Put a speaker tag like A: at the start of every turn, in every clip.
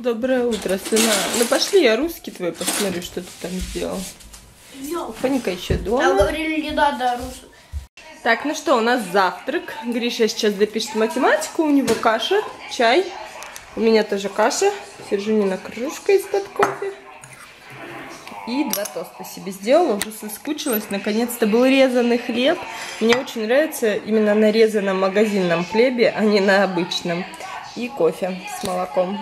A: Доброе утро, сына. Ну пошли, я русский твой посмотрю, что ты там сделал. Фаника еще дома.
B: говорили, не надо русский.
A: Так, ну что, у нас завтрак. Гриша сейчас допишет математику, у него каша, чай. У меня тоже каша. Сержунина кружка из-под кофе. И два тоста себе сделала, уже соскучилась. Наконец-то был резанный хлеб. Мне очень нравится именно на резаном магазинном хлебе, а не на обычном. И кофе с молоком.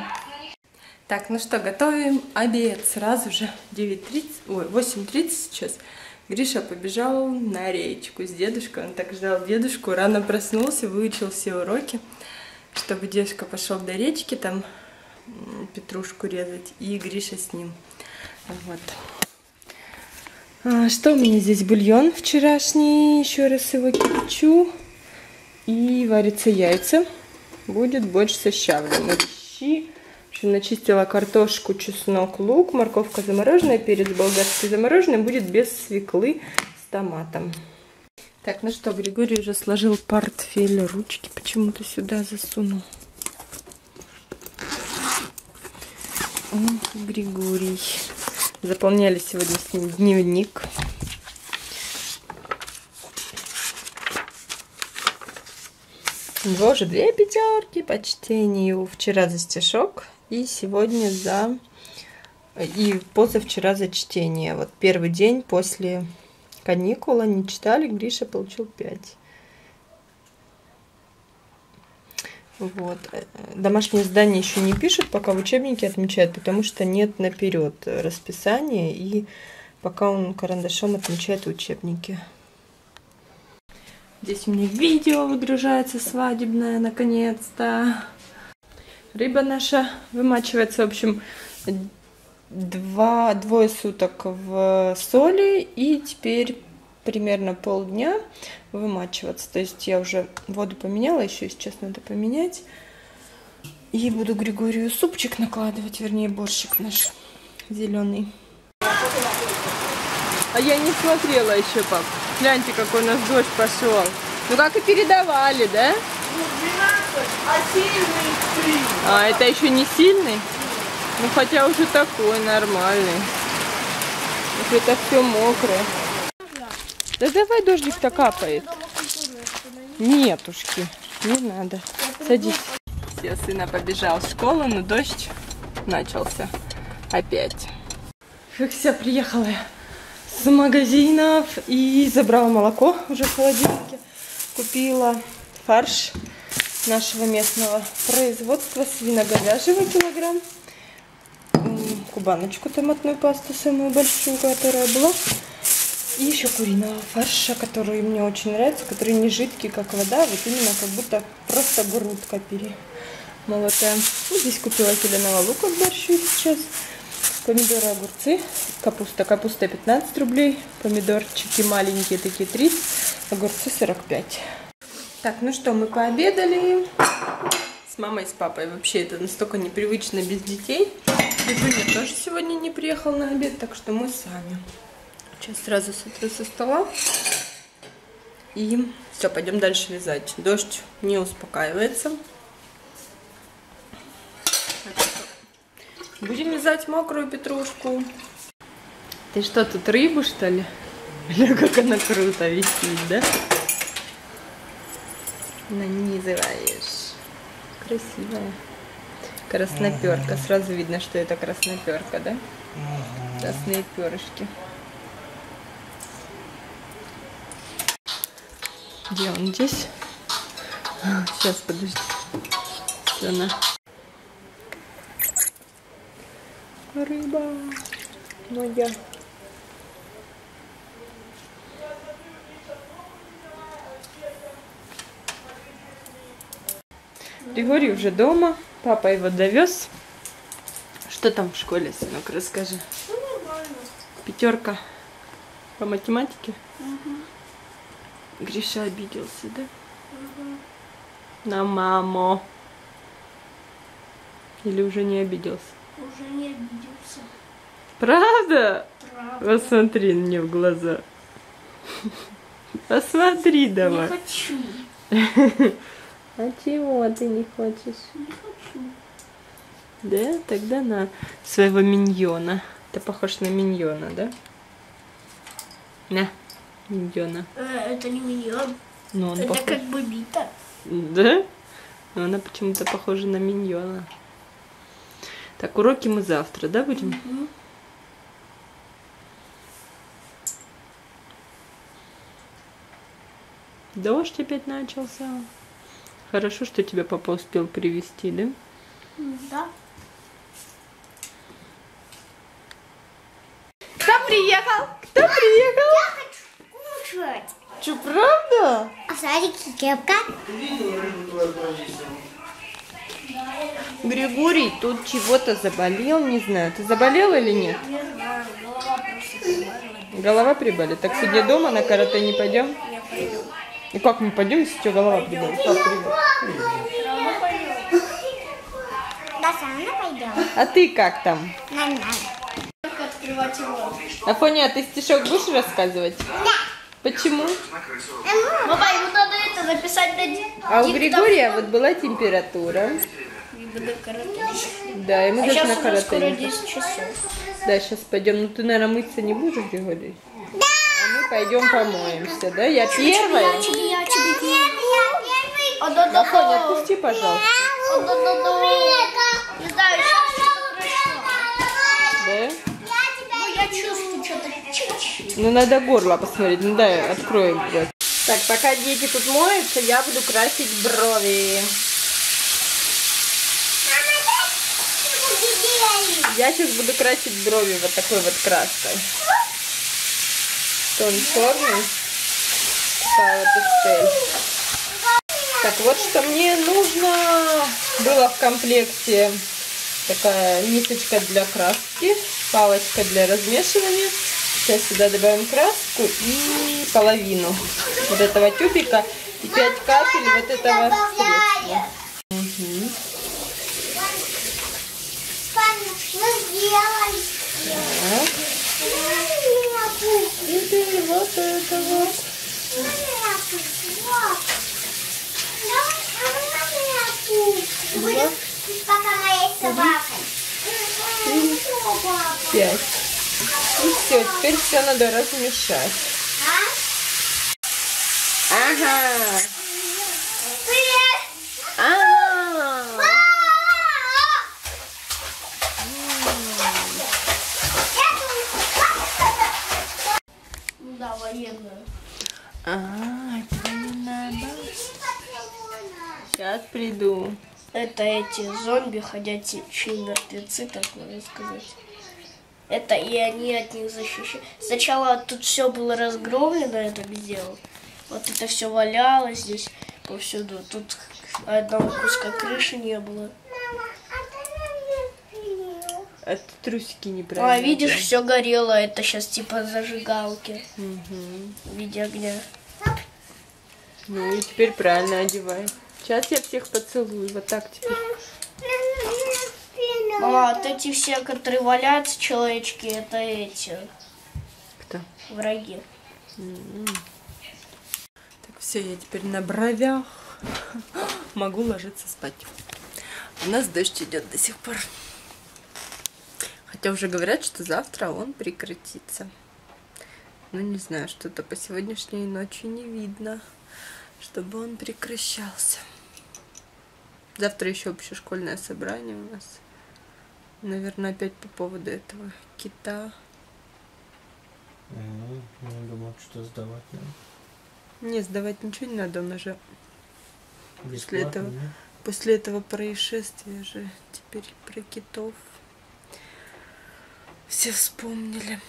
A: Так, ну что, готовим обед сразу же. 9.30, ой, 8.30 сейчас. Гриша побежал на речку с дедушкой. Он так ждал дедушку, рано проснулся, выучил все уроки, чтобы дедушка пошел до речки там петрушку резать, и Гриша с ним. Вот. А, что у меня здесь? Бульон вчерашний, еще раз его кипячу. И варятся яйца. Будет борщ со щавлем. Щи. Начистила картошку, чеснок, лук, морковка замороженная, перец болгарский замороженный. Будет без свеклы с томатом. Так, ну что, Григорий уже сложил портфель, ручки почему-то сюда засунул. Ох, Григорий. Заполняли сегодня с ним дневник. У уже две пятерки по чтению. Вчера за стишок и сегодня за... И позавчера за чтение. Вот первый день после каникул они читали, Гриша получил пять. Вот. Домашнее задание еще не пишут, пока в учебнике отмечают, потому что нет наперед расписания, и пока он карандашом отмечает учебники. Здесь у меня видео выгружается свадебное, наконец-то. Рыба наша вымачивается, в общем, два, двое суток в соли, и теперь примерно полдня вымачиваться. То есть я уже воду поменяла, еще сейчас надо поменять. И буду Григорию супчик накладывать, вернее борщик наш зеленый. А я не смотрела еще, пап. Гляньте, какой у нас дождь пошел. Ну как и передавали, да?
B: Ну, 12, а сильный 3.
A: А это еще не сильный? Ну хотя уже такой нормальный. Это все мокрое. Да давай дождик-то капает. Нетушки, не надо. Садись. Все, сына побежал в школу, но дождь начался опять. Как все, приехала я с магазинов и забрала молоко уже в холодильнике. Купила фарш нашего местного производства свино-говяжьего килограмм. Кубаночку томатную пасту, самую большую, которая была. И еще куриного фарша, который мне очень нравится, который не жидкий, как вода, вот именно как будто просто грудка перемолотая. Ну, здесь купила зеленого лука к борщу сейчас. Помидоры, огурцы, капуста. Капуста 15 рублей, помидорчики маленькие такие 30, огурцы 45. Так, ну что, мы пообедали с мамой и с папой. Вообще это настолько непривычно без детей. Джуня тоже сегодня не приехал на обед, так что мы сами. Сейчас сразу сотру со стола. И все, пойдем дальше вязать. Дождь не успокаивается. Будем вязать мокрую петрушку. Ты что, тут рыбу, что ли? Или как она круто висит, да? Нанизываешь. Красивая. Красноперка. Сразу видно, что это красноперка, да? Красные перышки. Где он здесь? А, Сейчас, подожди. Всё, на. Рыба моя. Григорий уже дома. Папа его довез. Что там в школе, сынок, расскажи.
B: Ну, нормально.
A: Пятерка по математике. Гриша обиделся, да? На маму. Или уже не обиделся?
B: Уже не обиделся.
A: Правда?
B: Правда.
A: Посмотри мне в глаза. Посмотри
B: Не
A: давай.
B: хочу.
A: А чего ты не хочешь?
B: Не хочу.
A: Да, тогда на своего миньона. Ты похож на миньона, да? На, миньона.
B: Э, Это не миньон.
A: Ну, он
B: Это
A: похож.
B: как бы бита.
A: Да? Но она почему-то похожа на миньона. Так, уроки мы завтра, да, будем? Дождь опять начался. Хорошо, что тебя папа успел привезти, да?
B: Да.
A: Кто приехал? Кто приехал?
B: Кушать.
A: Что, правда?
B: А садики кепка?
A: Григорий тут чего-то заболел, не знаю. Ты заболел или нет?
B: Не знаю, голова просто прибавила.
A: Голова приболит. Так сегодня дома на карате не пойдем?
B: Я пойду.
A: И как мы пойдем, если что, голова приболит? Как приболит?
B: Да, сама пойдем.
A: А ты как там?
B: Надо. Только открывать его.
A: Афоня, ты стишок будешь рассказывать?
B: Да.
A: Почему?
B: Папа, ему надо это записать на
A: А у. Григория вот была температура. Да, и мы
B: А
A: даже на карате
B: скоро
A: не
B: 10 часов.
A: Да, сейчас пойдем. Ну ты, наверное, мыться не будешь, Григорий? Да. А пойдем помоемся, да? Я первая.
B: Я тебе, я тебе. А, да, да, да.
A: отпусти, пожалуйста.
B: А, да, да, да. Не знаю, сейчас что-то.
A: Да?
B: Ну, я чувствую что-то.
A: Ну надо горло посмотреть. Ну дай, откроем. Так, пока дети тут моются, я буду красить брови. Я сейчас буду красить брови вот такой вот краской. Тон черный. Такая вот пастель. Так, вот что мне нужно было в комплекте. Такая мисочка для краски, палочка для размешивания. Сейчас сюда добавим краску и половину вот этого тюбика и 5 капель вот этого средства. Мгм. Так. И вот это вот.
B: Пока
A: Пять. И все, теперь все надо размешать. Ага.
B: Ну да, военную.
A: А, это не надо. Сейчас приду.
B: Это эти зомби, ходячие мертвецы, так можно сказать. Это и они от них защищают. Сначала тут все было разгромлено, это где вот. Это все валялось здесь повсюду. Тут одного куска крыши не было.
A: Это трусики неправильно.
B: А, видишь, все горело. Это сейчас типа зажигалки
A: Мгм.
B: в виде огня.
A: Ну и теперь правильно одевай. Сейчас я всех поцелую. Вот так теперь.
B: Мама, вот эти все, которые валяются, человечки, это эти
A: Кто?
B: враги.
A: Так, все, я теперь на бровях. Могу ложиться спать. У нас дождь идет до сих пор. Хотя уже говорят, что завтра он прекратится. Ну, не знаю, что-то по сегодняшней ночи не видно, чтобы он прекращался. Завтра еще общешкольное собрание у нас. Наверное, опять по поводу этого кита.
C: Ну, я думал, что сдавать надо.
A: Не, сдавать ничего не надо, он уже
C: Бесплатно,
A: этого.
C: да?
A: После этого происшествия же теперь про китов все вспомнили.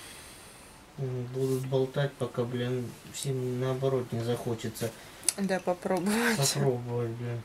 C: Будут болтать, пока, блин, всем наоборот не захочется
A: Да, попробовать.
C: попробовать, блин.